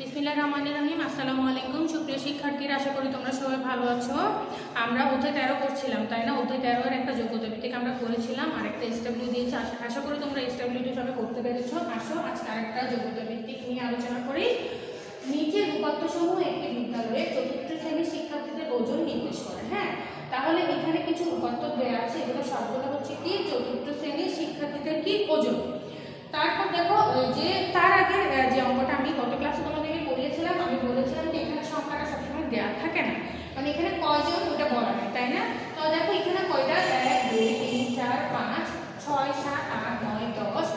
বিসমিল্লাহ রহমান রহিম, আসসালামু আলাইকুম। সুপ্রিয় শিক্ষার্থীরা, আশা করি তোমরা সবাই ভালো আছো। আমরা অধ্যায় তেরো করছিলাম, তাই না? অধ্যায় তেরো এর একটা যোগ্যতা ভিত্তিক আমরা করেছিলাম আর একটা এসডাব্লিউ দিয়েছি। আশা করি তোমরা এসডাব্লিউটি সবাই করতে পেরেছ। আসো, আজকে আরেকটা যোগ্যতা ভিত্তিক নিয়ে আলোচনা করি। নিচের উপাত্ত সমূহ একটি বিদ্যালয়ে চতুর্থ শ্রেণির শিক্ষার্থীদের ওজন নির্দেশ করে হ্যাঁ তাহলে এখানে কিছু উপাত্ত দেওয়া আছে এগুলো সবগুলো হচ্ছে কি চতুর্থ শ্রেণির শিক্ষার্থীদের কি ওজন তারপর দেখো ওই যে তার আগে আহ, যে অঙ্কটা আমি গত ক্লাসে তোমাদেরকে পড়িয়েছিলাম আমি বলেছিলাম যে এখানে সংখ্যাটা সবসময় দেওয়া থাকে না মানে এখানে কয়জন ওটা বলা নেই তাই না তো দেখো এখানে কয়টা এক দুই তিন চার পাঁচ ছয় সাত আট নয় দশ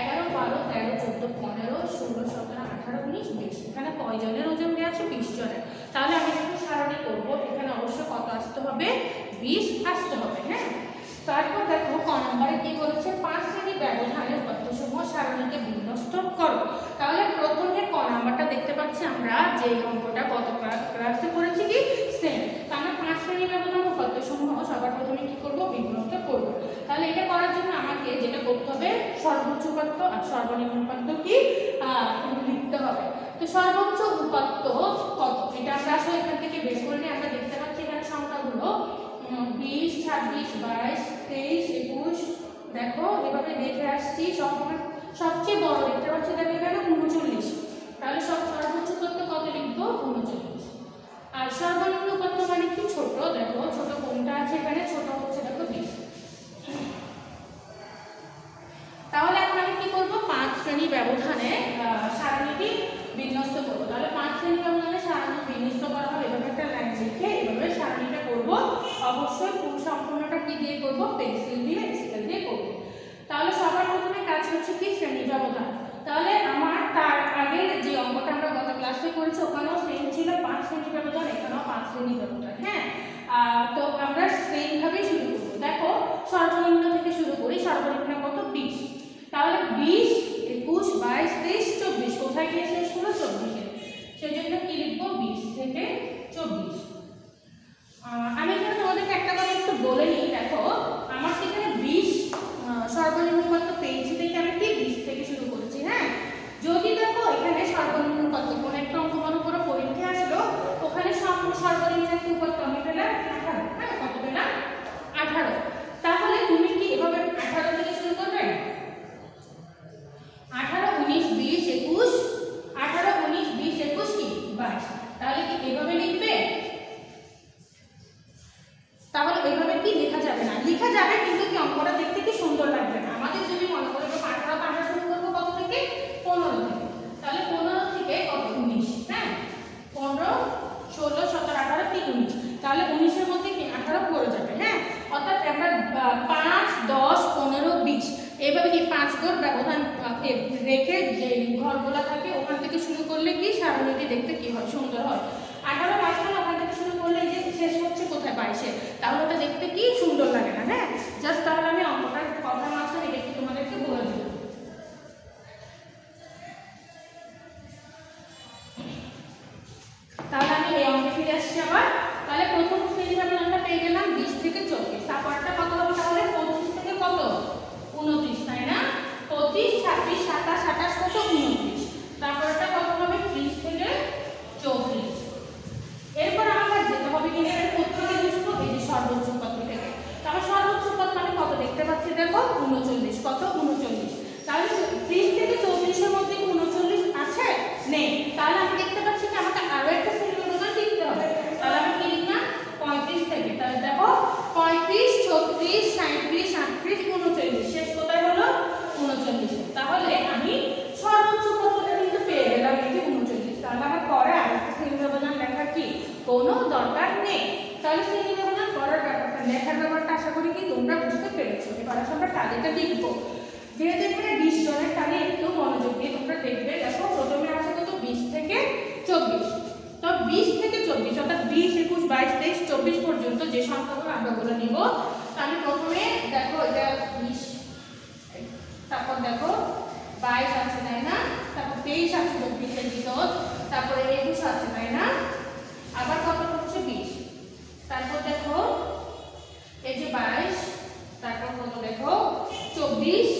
এগারো বারো তেরো চোদ্দ পনেরো ষোলো সতেরো আঠারো উনিশ বিশ এখানে কয়জনের ওজন দেওয়া আছে? বিশ জনের। তাহলে আমি যখন সারণী করব। এখানে অবশ্য কত আসতে হবে? বিশ আসতে হবে হ্যাঁ? তারপর দেখো, ক নম্বরে কি বলেছে? পাঁচ শ্রেণি ব্যবধানে উপাত্তসমূহ সারণীকে বিন্যস্ত করো। তাহলে প্রথমে ক নাম্বারটা দেখতে পাচ্ছি আমরা যে অঙ্কটা ক্লা- ক্লাসে করেছি কি সেম তো আমরা পাঁচ শ্রেণি ব্যবধান উপাত্তসমূহ সবার প্রথমে কি করব বিন্যস্ত করব তাহলে এটা করার জন্য আমাকে যেটা করতে হবে সর্বোচ্চ উপাত্ত আর সর্বনিম্ন উপাত্ত কি আহ, লিখতে হবে তো সর্বোচ্চ উপাত্ত কত? এটা আমরা আসলে এখান থেকে বের করে নিয়ে আমরা দেখতে পাচ্ছি এখানে সংখ্যাগুলো। বিশ, ছাব্বিশ, বাইশ, তেইশ, একুশ, দেখো, এভাবে দেখে আসছি সবচেয়ে বড় দেখতে পাচ্ছি, দেখো এখানে উনচল্লিশ। তাহলে সব সর্বোচ্চ তথ্য কত লিখব? উনচল্লিশ। আর সর্বনিম্ন তথ্য মানে কি? ছোট, দেখো, ছোট কোনটা আছে এখানে? ছোট হচ্ছে, দেখো, বিশ। তাহলে এখন আমি কি করব? পাঁচ শ্রেণি ব্যবধানে সারণীটি বিন্যস্ত করব। তাহলে পাঁচ শ্রেণি ব্যবধানে সারণী বিন্যস্ত করা হবে, এভাবে একটা লাইন লিখে এভাবে সারণীটা করব। অবশ্যই পুরো সম্পূর্ণটা কি দিয়ে করব? পেন্সিল দিয়ে স্কেল দিয়ে করব। তাহলে সবার প্রথমে কাজ হচ্ছে কি? শ্রেণি ব্যবধান তাহলে আমার তার আগের যে অঙ্কটা আমরা গত ক্লাসে করেছি, ওখানেও সেম ছিল পাঁচ শ্রেণি ব্যবধান এখানেও পাঁচ শ্রেণি ব্যবধান হ্যাঁ? তো আমরা সেইভাবেই শুরু করব। দেখো সর্বনিম্ন থেকে শুরু করি সর্বনিম্ন কত? বিশ তাহলে বিশ একুশ বাইশ তেইশ চব্বিশ কোথায় গিয়ে শেষ হলো চব্বিশে সেই জন্য কি লিখব বিশ থেকে চব্বিশ আহ, আমি এখানে তোমাদেরকে একটা কথা একটু বলে নিই দেখো আমার সেখানে বিশ আহ, সর্বনিম্ন কত পেয়েছি থেকে আমি কি বিশ থেকে শুরু করেছি হ্যাঁ যদি দেখো এখানে সর্বনিম্ন কত কোন একটা অঙ্ক মনে করো পরীক্ষা আসলো ওখানে সর্বনিম্ন একটা কত পেলাম আঠারো হ্যাঁ কত আঠারো তাহলে তুমি কি এভাবে আঠারো থেকে শুরু করবে আঠারো উনিশ বিশ একুশ আঠারো উনিশ বিশ একুশ কি বাইশ তাহলে কি এভাবে লিখবে তাহলে এভাবে কি লেখা যাবে না লেখা যাবে কিন্তু কি অঙ্কটা দেখতে কি সুন্দর লাগবে না আমাদের যদি মনে করে আঠারো আঠারো শুরু করব কত থেকে পনেরো থেকে তাহলে পনেরো থেকে কত উনিশ হ্যাঁ পনেরো ষোলো সতেরো আঠারো তিন উনিশ তাহলে উনিশের মধ্যে কি আঠারো পড়ে যাবে হ্যাঁ অর্থাৎ আমরা আহ, পাঁচ দশ পনেরো বিশ কি পাঁচ ঘর ব্যবধান রেখে যে ঘরগুলো থাকে, ওখান থেকে শুরু করলে কি সারণীটি দেখতে কি হয়, সুন্দর হয়। আঠারো মাঝখানে ওখান থেকে শুরু করলে যে শেষ হচ্ছে কোথায়, বাইশে, তাহলে ওটা দেখতে কি সুন্দর লাগে না হ্যাঁ? দেখো উনচল্লিশ। কত? উনচল্লিশ। তাহলে ত্রিশ থেকে চৌত্রিশের মধ্যে উনচল্লিশ আছে? নেই। তাহলে আমি দেখতে পাচ্ছি ouviste?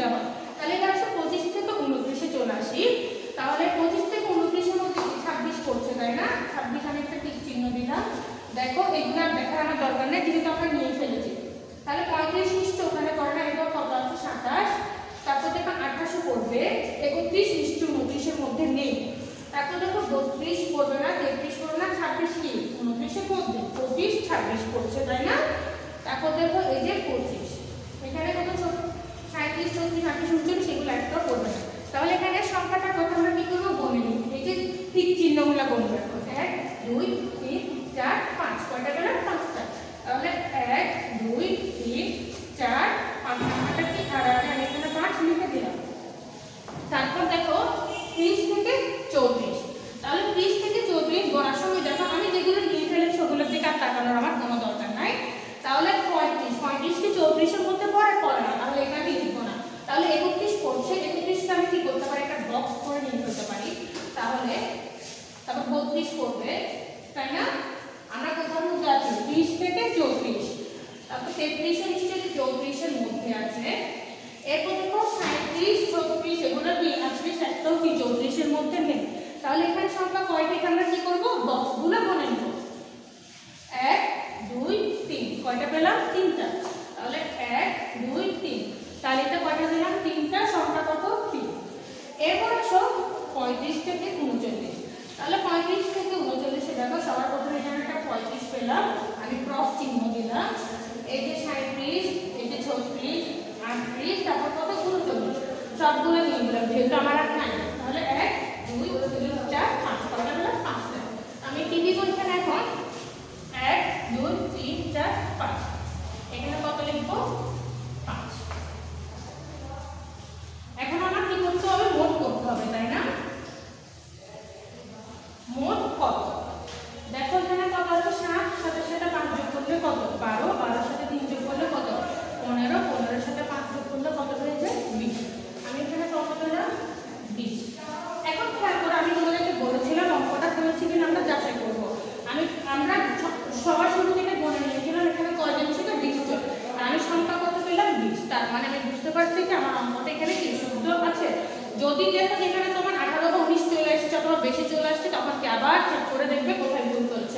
এটা হয় তাহলে এটা আসছে পঁচিশ থেকে উনত্রিশে চলে আসি। তাহলে পঁচিশ থেকে উনত্রিশের মধ্যে ছাব্বিশ পড়ছে, তাই না? ছাব্বিশ আমি একটা ঠিক চিহ্ন দিলাম। দেখো, এগুলো দেখার আমার দরকার নেই, যেহেতু আমরা নিয়ে ফেলেছি। তাহলে পঁয়ত্রিশ নিশ্চয় ওখানে করে না এটাও কত আছে? সাতাশ। তারপর দেখো আঠাশো পড়বে। একত্রিশ নিশ্চয় উনত্রিশের মধ্যে নেই। তারপর দেখো, বত্রিশ পড়বে না, তেত্রিশ পড়বে না, ছাব্বিশ কি? উনত্রিশে পড়বে পঁচিশ, ছাব্বিশ পড়ছে, তাই না? তারপর দেখো, এই যে পঁচিশ। এখানে কত ছোট? সাঁত্রিশ চৌত্রিশ আটত্রিশ উনচল্লিশ এগুলো একটা পড়বে না। তাহলে এখানে সংখ্যাটা কত আমরা কী করব? গণে নিই। এই যে ঠিক চিহ্নগুলো গণবে এক, দুই, তিন, চার, পাঁচ। কয়টা গেল পাঁচটা তাহলে এক দুই তিন চার পাঁচ নাম্বারটা কি আর আমি এখানে পাঁচ লিখে দিলাম তারপর দেখো ত্রিশ থেকে চৌত্রিশ তাহলে ত্রিশ থেকে চৌত্রিশ গড়ার সময় দেখো আমি যেগুলো নিয়ে ফেলেছি ওগুলোর দিকে আর তাকানোর আমার কোনো দরকার নাই তাহলে পঁয়ত্রিশ পঁয়ত্রিশকে চৌত্রিশের মধ্যে পড়ে পড়ে না তাহলে এখানে লিখব না তাহলে একত্রিশ পড়ছে একত্রিশটা আমি কি করতে পারি একটা বক্স করে নিয়ে ফেলতে পারি তাহলে তারপর বত্রিশ পড়বে তাই না আমরা কোথাও মধ্যে আছি ত্রিশ থেকে চৌত্রিশ তারপর তেত্রিশে নিশ্চয়ই চৌত্রিশের এরপর দেখো সাঁত্রিশ এগুলো আটত্রিশ একটাও কি চৌত্রিশের মধ্যে নেই। তাহলে এখানে সংখ্যা কয়টা? এখানে আমরা কি করব? বক্সগুলো বনে নেব। এক, দুই, তিন। কয়টা পেলাম? তিনটা। তাহলে এক, দুই, তিন। তালিতে কয়টা দিলাম তিনটা। সংখ্যা কত? তিন। এরপর আসো পঁয়ত্রিশ থেকে উনচল্লিশ। তাহলে পঁয়ত্রিশ থেকে উনচল্লিশে দেখো, সবার প্রথমে এখানে একটা পঁয়ত্রিশ পেলাম। আমি ক্রস চিহ্ন দিলাম। এই যে সাঁত্রিশ ছত্রিশ আটত্রিশ তারপর কত? উনচল্লিশ। সবগুলো নিয়ে যেহেতু আমার আর নাই। তাহলে এক, দুই চার, পাঁচ। পাঁচটা আমি কি দিব এখন? এক, দুই, তিন, চার, পাঁচ। এখানে কত লিখব পাঁচ এখন আমার কি করতে হবে মোট করতে হবে তাই না মোট কত দেখো এখানে কত আছে সাত সাথে সাথে পাঁচ যোগ করলে কত বারো বারোর সাথে তিন যোগ করলে কত পনেরো পনেরোর সাথে পাঁচ যোগ করলে কত হয়েছে বিশ আমি এখানে কত পেলাম বিশ এখন খেয়াল করে আমি তোমাদেরকে বলেছিলাম অঙ্কটা করেছি কিনা আমরা যাচাই করব আমি আমরা স- সবার শুরু থেকে গণে নিয়েছিলাম এখানে কয়জন ছিল বিশ জন আর আমি সংখ্যা কত পেলাম বিশ তার মানে আমি বুঝতে পারছি কি আমার অঙ্কটা এখানে কি শুদ্ধ আছে যদি দেখো যেখানে তোমার আঠারো বা উনিশ চলে এসেছে অথবা বেশি চলে আসছে তখন কি আবার চেক করে দেখবে কোথায় ভুল করছ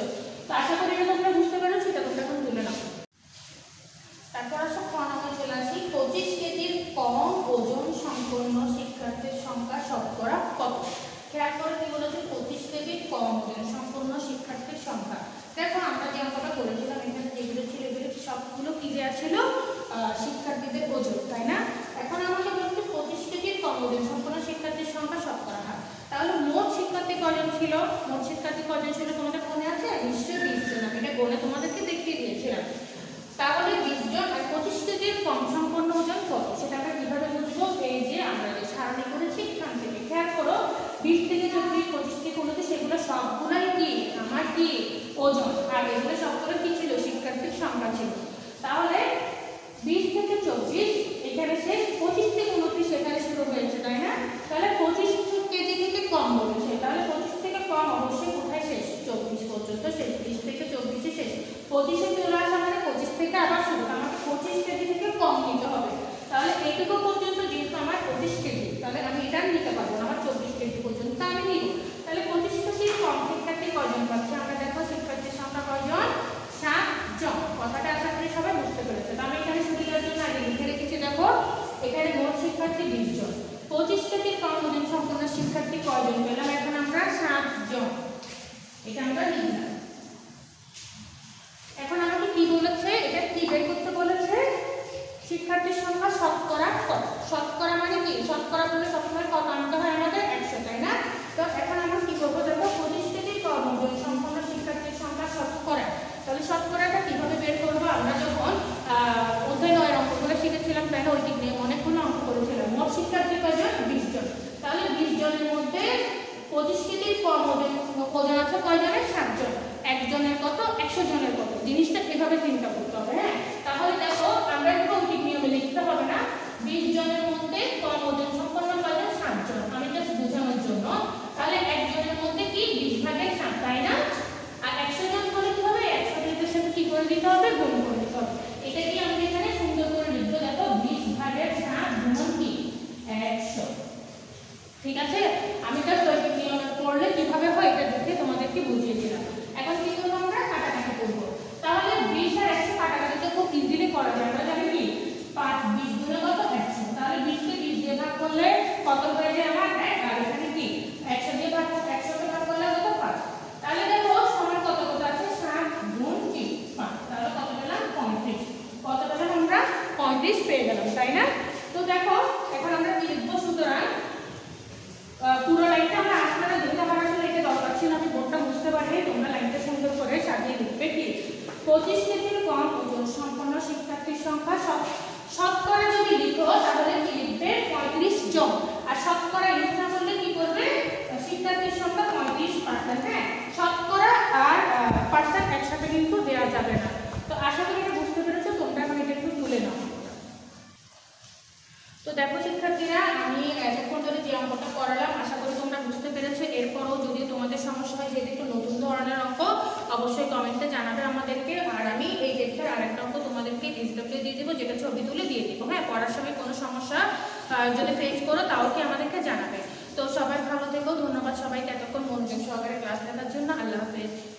তো আশা করি এটা তোমরা বুঝতে পেরেছ এটা তোমরা এখন তুলে নাও তারপর আসো খ নম্বর চলে আসি পঁচিশ কেজির কম ওজন সম্পন্ন শিক্ষার্থীর সংখ্যা শতকরা কত খেয়াল করে কি বলেছে পঁচিশ কেজির কম ওজন সম্পন্ন শিক্ষার্থীর সংখ্যা দেখো আমরা যে অঙ্কটা করেছিলাম এখানে যেগুলো ছিল এগুলো সবগুলো কি দেওয়া ছিল আহ, শিক্ষার্থীদের ওজন তাই না এখন আমাকে বলছে পঁচিশ কেজির কম ওজন সম্পন্ন শিক্ষার্থীর সংখ্যা শতকরা হার তাহলে মোট শিক্ষার্থী কজন ছিল মোট শিক্ষার্থী কজন ছিল তোমাদের মনে আছে নিশ্চয়ই বিশ জন আমি এটা বলে তোমাদেরকে দেখিয়ে দিয়েছিলাম তাহলে বিশ জন আর পঁচিশ কেজির কম সম্পন্ন ওজন কত সেটা আমরা কীভাবে বুঝব এই যে আমরা যে সারণী করেছি এখান থেকে খেয়াল করো বিশ থেকে চব্বিশ পঁচিশ থেকে উনত্রিশ সেগুলো সবগুলোই কি? আমার কি? ওজন। আর এগুলো সবগুলো কি ছিল? শিক্ষার্থীর সংখ্যা ছিল তাহলে বিশ থেকে চব্বিশ এখানে শেষ পঁচিশ থেকে উনত্রিশ এখানে শুরু হয়েছে তাই না তাহলে পঁচিশ কেজি থেকে কম বলেছে তাহলে পঁচিশ থেকে কম অবশ্যই কোথায় শেষ চব্বিশ পর্যন্ত শেষ বিশ থেকে চব্বিশে শেষ পঁচিশে চলে আসা মানে পঁচিশ থেকে আবার শুরু আমাকে পঁচিশ কেজি থেকে কম নিতে হবে তাহলে এইটুকু পর্যন্ত যেহেতু আমার পঁচিশ কেজি তাহলে আমি এটা আর নিতে পারব না আমার চব্বিশ কেজি পর্যন্ত আমি নিব তাহলে পঁচিশ কেজি কম শিক্ষার্থী কয়জন পাচ্ছে আমরা দেখো শিক্ষার্থীর সংখ্যা কয়জন সাত জন কথাটা আশা করি সবাই বুঝতে পেরেছে তো আমি এখানে সুবিধার জন্য আগে লিখে রেখেছি দেখো এখানে মোট শিক্ষার্থী বিশ জন পঁচিশ থেকে কম ওজন সম্পন্ন শিক্ষার্থী কয়জন পেলাম এখন আমরা সাত জন এটা আমরা লিখলাম এখন আমাকে কি বলেছে এটা কি বের করতে বলেছে শিক্ষার্থীর সংখ্যা শতকরা কত শতকরা মানে কি শতকরা বলে সবসময় কত আনতে হয় আমাদের? একশো, তাই না? তো এখন আমরা কি করব? দেখো পঁচিশ থেকে কম ওজন সম্পন্ন শিক্ষার্থীর সংখ্যা শতকরা তাহলে শতকরাটা কীভাবে বের করব? আমরা যখন অধ্যায় নয় অঙ্কগুলো শিখেছিলাম না ওই দিক নিয়ে অনেকগুলো অঙ্ক করেছিলাম। মোট শিক্ষার্থী কয়জন? বিশ জন। তাহলে বিশ জনের মধ্যে পঁচিশ কেজির কম ওজন আছে? কয়জনের সাতজন। একজনের কত? একশো জনের কত? জিনিসটা এভাবে চিন্তা করতে হবে হ্যাঁ? তাহলে দেখো, আমরা ভৌতিক নিয়মে লিখতে হবে না। বিশ জনের মধ্যে কম সম্পন্ন কয়জন সাতজন। আমি জাস্ট বোঝানোর জন্য। তাহলে একজনের মধ্যে কি বিশ ভাগের সাত, তাই না? আর একশো জন হলে কি হবে? একশো জনের সাথে কি করে দিতে হবে? গুণ করে দিতে হবে এটা কি আমরা এখানে সুন্দর করে লিখব দেখো বিশ ভাগের সাত গুণ কি একশো ঠিক আছে আমি জাস্ট ওই নিয়মে পড়লে কীভাবে হয় এটা দেখে তোমাদেরকে বুঝিয়ে দিলাম পঁচিশ কেজির কম ওজন সম্পন্ন শিক্ষার্থীর সংখ্যা শত- শতকরা যদি লিখো তাহলে কি লিখবে পঁয়ত্রিশ জন আর শতকরা সংখ্যা হ্যাঁ? আর পার্সেন্ট বুঝতে পেরেছ, তোমরা এখন এটা একটু তুলে নাও। তো দেখো শিক্ষার্থীরা, আমি এতক্ষণ ধরে যে অঙ্কটা করালাম, আশা করি তোমরা বুঝতে পেরেছ। এরপরও যদি তোমাদের সমস্যা হয়, যেহেতু নতুন ধরনের অঙ্ক, অবশ্যই কমেন্টে জানাবে আমাদেরকে। আর আমি এই টেক্সটের আরেকটা অঙ্ক তোমাদেরকে ডিসপ্লে দিয়ে দিব, যেটা ছবি তুলে দিয়ে দিব হ্যাঁ? পড়ার সময় কোনো সমস্যা যদি ফেস করো, তাও কি আমাদেরকে জানাবে? তো সবাই ভালো থেকো। ধন্যবাদ সবাইকে এতক্ষণ মনোযোগ সহকারে ক্লাস দেখার জন্য। আল্লাহ হাফেজ।